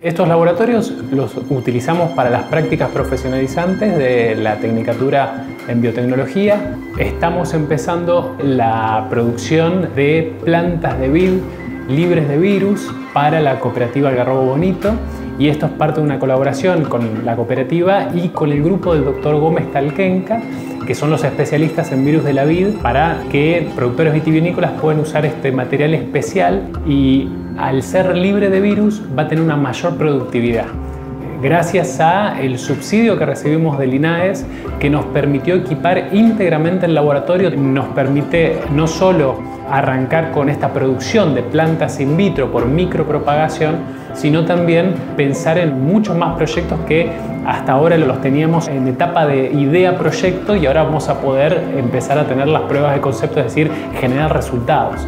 Estos laboratorios los utilizamos para las prácticas profesionalizantes de la Tecnicatura en Biotecnología. Estamos empezando la producción de plantas de vid libres de virus para la cooperativa Algarrobo Bonito y esto es parte de una colaboración con la cooperativa y con el grupo del doctor Gómez Talquenca, que son los especialistas en virus de la vid, para que productores vitivinícolas puedan usar este material especial y al ser libre de virus va a tener una mayor productividad gracias a el subsidio que recibimos del INAES que nos permitió equipar íntegramente el laboratorio, nos permite no solo arrancar con esta producción de plantas in vitro por micropropagación, sino también pensar en muchos más proyectos que hasta ahora los teníamos en etapa de idea-proyecto y ahora vamos a poder empezar a tener las pruebas de concepto, es decir, generar resultados.